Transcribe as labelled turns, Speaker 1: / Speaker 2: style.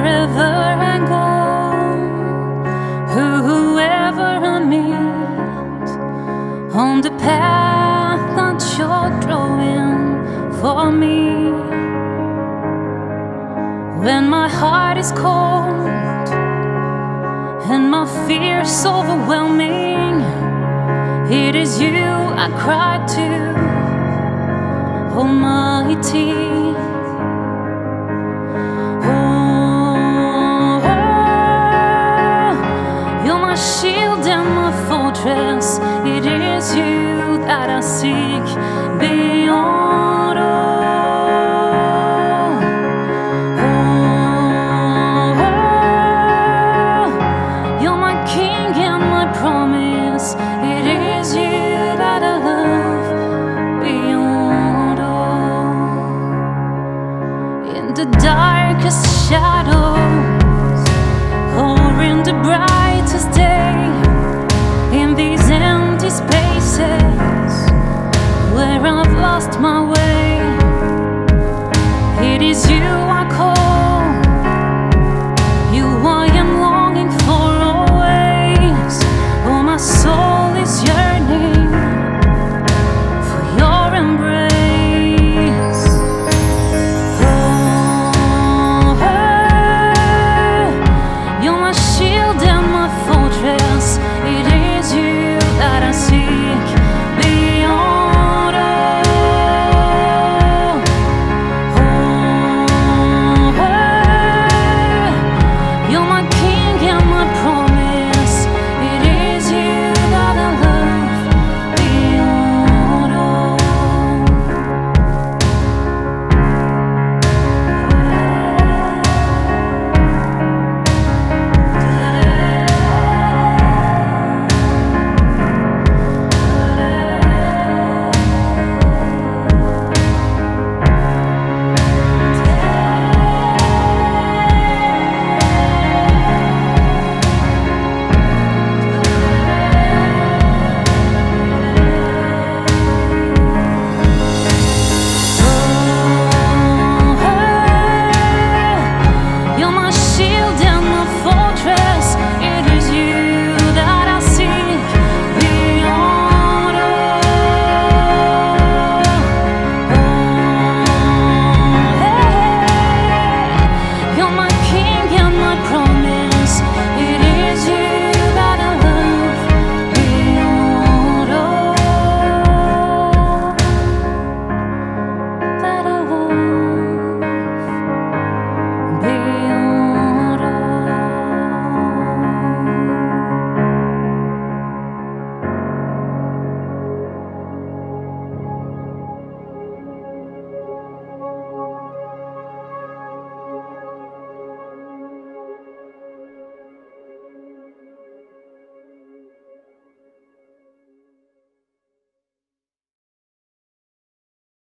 Speaker 1: wherever I go, whoever I meet on the path that you're drawing for me. When my heart is cold and my fears overwhelming, it is you I cry to, Almighty. you that I seek beyond all. Oh, you're my king and my promise. It is you that I love beyond all. In the darkest shadows, or in the brightest day, in these